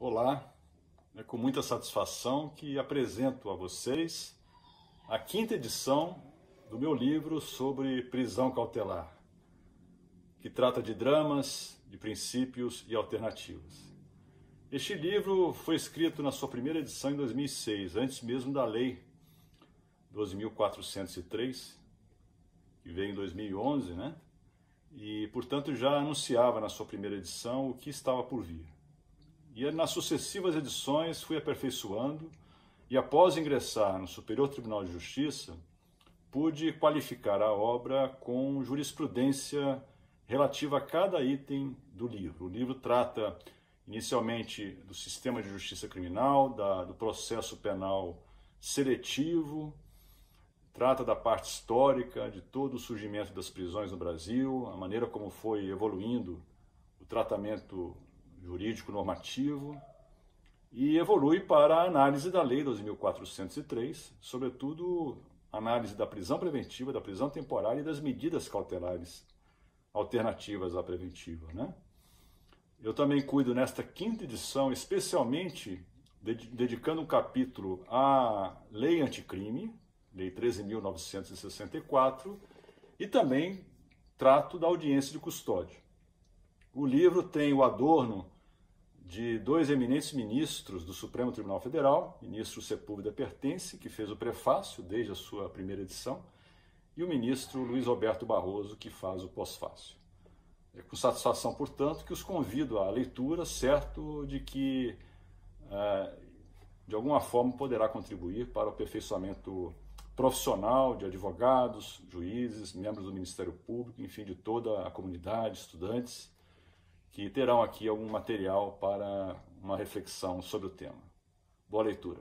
Olá, é com muita satisfação que apresento a vocês a quinta edição do meu livro sobre prisão cautelar, que trata de dramas, de princípios e alternativas. Este livro foi escrito na sua primeira edição em 2006, antes mesmo da Lei 12.403, que veio em 2011, né? E, portanto, já anunciava na sua primeira edição o que estava por vir. E nas sucessivas edições fui aperfeiçoando e após ingressar no Superior Tribunal de Justiça, pude qualificar a obra com jurisprudência relativa a cada item do livro. O livro trata inicialmente do sistema de justiça criminal, da, do processo penal seletivo, trata da parte histórica de todo o surgimento das prisões no Brasil, a maneira como foi evoluindo o tratamento jurídico normativo e evolui para a análise da Lei 12.403, sobretudo análise da prisão preventiva, da prisão temporária e das medidas cautelares alternativas à preventiva. Né? Eu também cuido nesta quinta edição, especialmente dedicando um capítulo à Lei Anticrime, Lei 13.964, e também trato da audiência de custódia. O livro tem o adorno de dois eminentes ministros do Supremo Tribunal Federal, ministro Sepúlveda Pertence, que fez o prefácio desde a sua primeira edição, e o ministro Luiz Roberto Barroso, que faz o pós-fácio. É com satisfação, portanto, que os convido à leitura, certo de que, é, de alguma forma, poderá contribuir para o aperfeiçoamento profissional de advogados, juízes, membros do Ministério Público, enfim, de toda a comunidade, estudantes que terão aqui algum material para uma reflexão sobre o tema. Boa leitura.